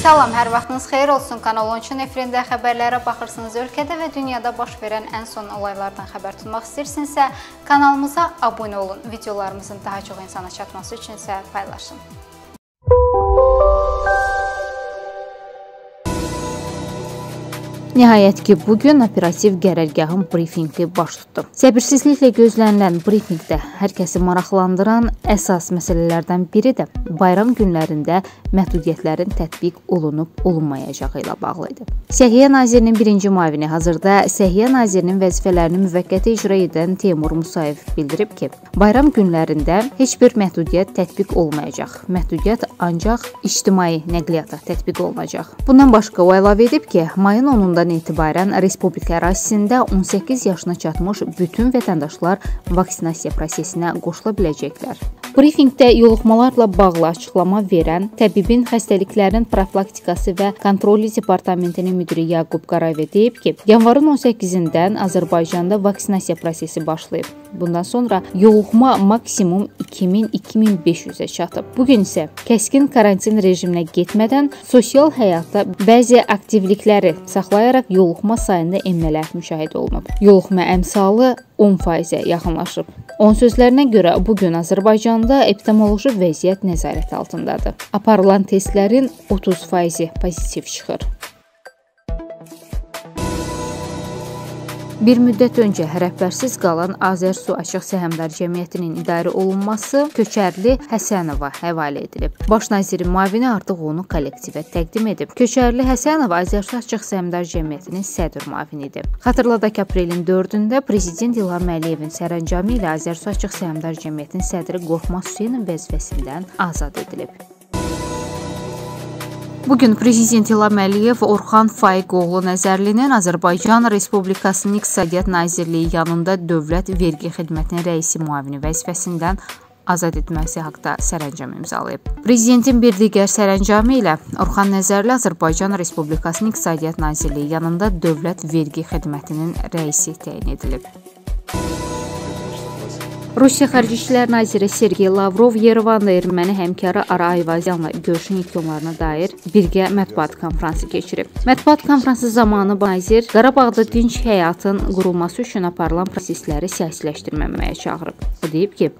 Salam, hər vaxtınız xeyir olsun. Kanal 13-ün efirində xəbərlərə baxırsınız. Ölkədə və dünyada baş verən ən son olaylardan xəbər tutmaq istəyirsinizsə, kanalımıza abunə olun. Videolarımızın daha çox insana çatması üçün isə paylaşın. Nəhayət ki, bu gün operativ qərargahın brifinqi baş tutdu. Səbirsizliklə gözlənilən brifinqdə hər kəsi maraqlandıran əsas məsələlərdən biri də bayram günlərində məhdudiyyətlərin tətbiq olunub olunmayacağı ilə bağlı idi. Səhiyyə nazirinin birinci müavini hazırda Səhiyyə nazirinin vəzifələrini müvəqqəti icra edən Teymur Musayev bildirib ki, bayram günlərində heç bir məhdudiyyət tətbiq olmayacaq. Məhdudiyyət ancaq ictimai nəqliyyata tətbiq olunacaq. Bundan başqa o əlavə edib ki, mayın 10-da yanvardan etibarən respublika ərazisində 18 yaşına çatmış bütün vətəndaşlar vaksinasiya prosesinə qoşula biləcəklər. Brifinqdə yoluxmalarla bağlı açıqlama verən təbibin xəstəliklərin profilaktikası və kontrolu departamentinin müdiri Yaqub Qarayev deyib ki, yanvarın 18-dən Azərbaycanda vaksinasiya prosesi başlayıb. Bundan sonra yoluxma maksimum 2000-2500-ə çatıb. Bu gün isə kəskin karantin rejiminə getmədən sosial həyatda bəzi aktivlikləri saxlayaraq yoluxma sayında enmələr müşahidə olunub. Yoluxma əmsalı 10%-ə yaxınlaşıb. Onun sözlərinə görə bu gün Azərbaycanda epidemioloji vəziyyət nəzarət altındadır. Aparılan testlərin 30%-i pozitiv çıxır. Bir müddət öncə rəhbərsiz qalan Azərsu Açıq Səhmdar Cəmiyyətinin idarə olunması Köçərli Həsənova həvalə edilib. Baş nazirin müavini artıq onu kollektivə təqdim edib. Köçərli Həsənov Azərsu Açıq Səhmdar Cəmiyyətinin sədr müavinidir. Xatırladaq aprelin 4-də prezident İlham Əliyevin sərəncamı ilə Azərsu Açıq Səhmdar Cəmiyyətinin sədri Qorxmaz Hüseynov vəzifəsindən azad edilib. Bu gün prezident İlham Əliyev Orxan Faiqoğlu Nəzərlinin Azərbaycan Respublikasının İqtisadiyyat Nazirliyi yanında Dövlət Vergi Xidmətinin rəisi müavini vəzifəsindən azad etməsi haqqında sərəncam imzalayıb. Prezidentin bir digər sərəncamı ilə Orxan Nəzərli Azərbaycan Respublikasının İqtisadiyyat Nazirliyi yanında Dövlət Vergi Xidmətinin rəisi təyin edilib. Rusiya Xarici İşlər naziri Sergey Lavrov Yerevanda erməni həmkarı Ara Ayvazyanla görüşün ilk onlarına dair birgə mətbuat konfransı keçirib. Mətbuat konfransı zamanı nazir Qarabağda dinc həyatın qurulması üçün aparılan prosesləri siyasiləşdirməməyə çağırıb. O deyib ki,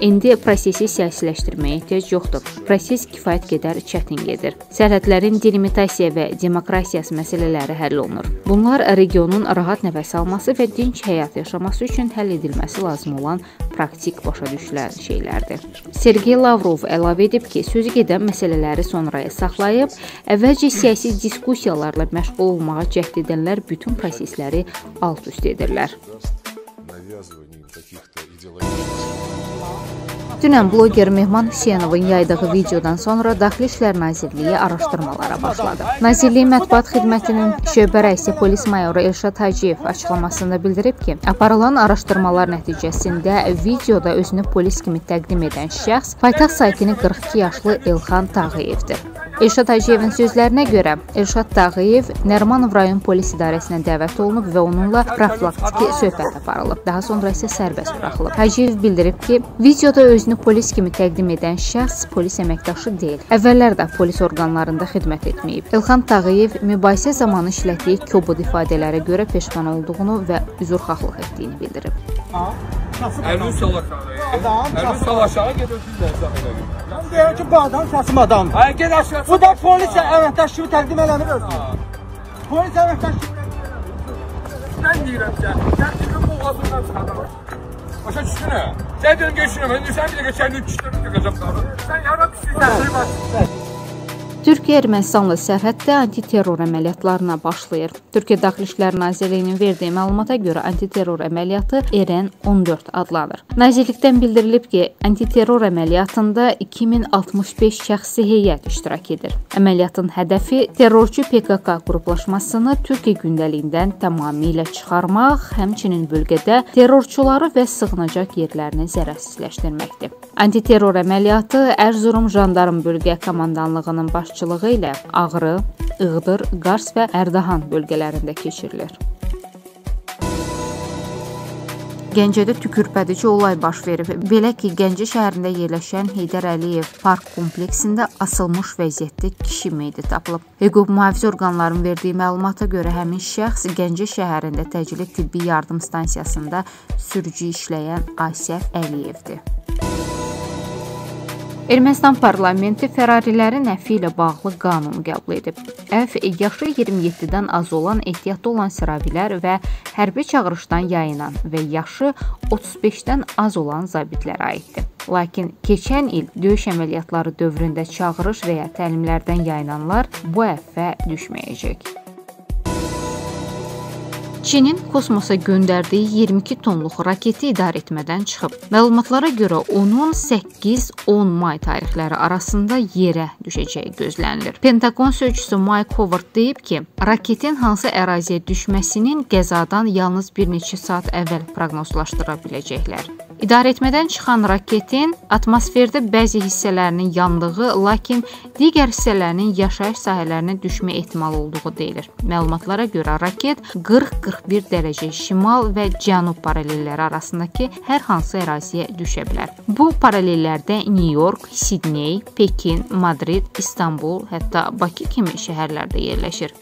indi prosesi siyasiləşdirməyə ehtiyac yoxdur. Proses kifayət qədər çətin gedir. Sərhədlərin delimitasiya və demokratiyası məsələləri həll olunur. Bunlar regionun rahat nəfəs alması və dinc həyat yaşaması üçün həll edilməsi lazım olan praktik başa düşülən şeylərdir. Sergey Lavrov əlavə edib ki, sözü gedən məsələləri sonraya saxlayıb, əvvəlcə siyasi diskussiyalarla məşğul olmağa cəhd edənlər bütün prosesləri alt-üst edirlər. Dünən bloger Mehman Hüseynovun yaydığı videodan sonra Daxili İşlər Nazirliyi araşdırmalara başladı. Nazirliyin mətbuat xidmətinin şöbə rəisi polis mayoru Elşad Hacıyev açıqlamasında bildirib ki, aparılan araşdırmalar nəticəsində videoda özünü polis kimi təqdim edən şəxs paytaxt sakini 42 yaşlı Elxan Tağıyevdir. Elşad Hacıyevin sözlərinə görə Elşad Tağıyev Nərmanov rayon polis idarəsinə dəvət olunub və onunla profilaktiki söhbət aparılıb. Daha sonra isə sərbəst buraxılıb. Hacıyev bildirib ki, videoda özünü polis kimi təqdim edən şəxs polis əməkdaşı deyil. Əvvəllər də polis orqanlarında xidmət etməyib. Elxan Tağıyev mübahisə zamanı işlətdiyi kobud ifadələrə görə peşman olduğunu və üzrxahlıq etdiyini bildirib. Əlini sal aşağı. Əlini sal aşağı gedir sizlə aşağı. Deyir ki, bu adam kasım adam. Ay gel aşağı. Bu da polis əməkdaş kimi təqdim eləmir özünü. Polis əməkdaş kimi Mən deyirəm sən, sən kimin boğazından çıxadın. Başa düşdün hə? Sən deyirəm geçirəm, indi sən bir dəqiqə kəndini düşdürüb çıxacaqsan. Sən yara düşürsən, sürmət. Türkiyə Ermənistanla sərhəddə antiterror əməliyyatlarına başlayır. Türkiyə Daxili İşlər Nazirliyinin verdiyi məlumata görə antiterror əməliyyatı EREN 14 adlanır. Nazirlikdən bildirilib ki, antiterror əməliyyatında 2065 şəxsi heyət iştirak edir. Əməliyyatın hədəfi terrorçu PKK qruplaşmasını Türkiyə gündəliyindən tamamilə çıxarmaq, həmçinin bölgədə terrorçuları və sığınacaq yerlərini zərərsizləşdirməkdir. Antiterror əməliyyatı Ərzurum jandarm bölgə komandanlığının baş başçılığı ilə Ağrı, İğdır, Qars və Ərdahan bölgələrində keçirilir. Gəncədə tükürpədici olay baş verib. Belə ki, Gəncə şəhərində yerləşən Heydər Əliyev park kompleksində asılmış vəziyyətdə kişi meyidi tapılıb. Hüquq mühafizə orqanlarının verdiyi məlumata görə həmin şəxs Gəncə şəhərində təcili tibbi yardım stansiyasında sürücü işləyən Asəf Əliyevdir. Ermənistan parlamenti fərarilərin əfi ilə bağlı qanun qəbul edib. Əf yaşı 27-dən az olan ehtiyatda olan sıravilər və hərbi çağırışdan yayınan və yaşı 35-dən az olan zabitlərə aiddir. Lakin keçən il döyüş əməliyyatları dövründə çağırış və ya təlimlərdən yayınanlar bu əffə düşməyəcək. Çinin kosmosa göndərdiyi 22 tonluq raketi idarə etmədən çıxıb. Məlumatlara görə onun 8-10 may tarixləri arasında yerə düşəcəyi gözlənilir. Pentagon sözçüsü Mike Howard deyib ki, raketin hansı əraziyə düşməsinin qəzadan yalnız bir neçə saat əvvəl proqnozlaşdıra biləcəklər. İdarə etmədən çıxan raketin atmosferdə bəzi hissələrinin yandığı, lakin digər hissələrinin yaşayış sahələrinə düşmə ehtimalı olduğu deyilir. Məlumatlara görə raket 40-41 dərəcə şimal və cənub paralelləri arasındakı hər hansı əraziyə düşə bilər. Bu paralellərdə Nyu-York, Sidney, Pekin, Madrid, İstanbul, hətta Bakı kimi şəhərlərdə yerləşir.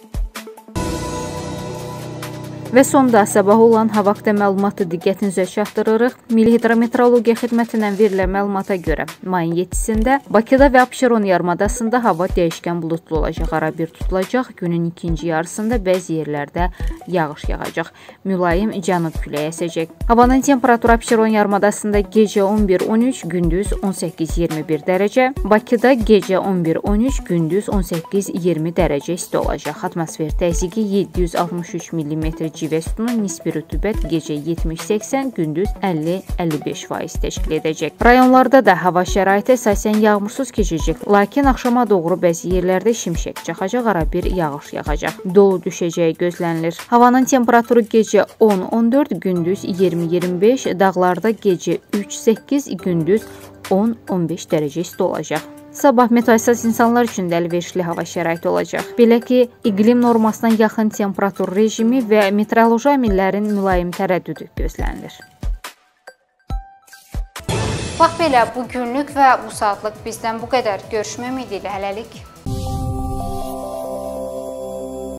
Və sonda sabah olan hava haqqında məlumatı diqqətinizə çatdırırıq. Milli Hidrometeorologiya Xidmətindən verilən məlumata görə mayın 7-sində Bakıda və Abşeron yarımadasında hava dəyişkən buludlu olacaq, arabir tutulacaq. Günün ikinci yarısında bəzi yerlərdə yağış yağacaq. Mülayim cənub küləyi əsəcək. Havanın temperaturu Abşeron yarımadasında gecə 11-13, gündüz 18-21 dərəcə, Bakıda gecə 11-13, gündüz 18-20 dərəcə isti olacaq. Atmosfer təzyiqi 763 mm civə sütunun nisbi rütubət gecə 70-80, gündüz 50-55% təşkil edəcək. Rayonlarda da hava şəraiti əsasən yağmursuz keçəcək, lakin axşama doğru bəzi yerlərdə şimşək çaxacaq, arabir yağış yağacaq. Dolu düşəcəyi gözlənilir. Havanın temperaturu gecə 10-14, gündüz 20-25, dağlarda gecə 3-8, gündüz 10-15 dərəcə isti olacaq. Sabah meteohəssas insanlar üçün də əlverişli hava şəraiti olacaq. Belə ki, iqlim normasına yaxın temperatur rejimi və meteoroloji amillərin mülayim tərəddüdü gözlənilir. Bax belə, bu günlük və bu saatlıq bizdən bu qədər. Görüşmək ümidi ilə hələlik.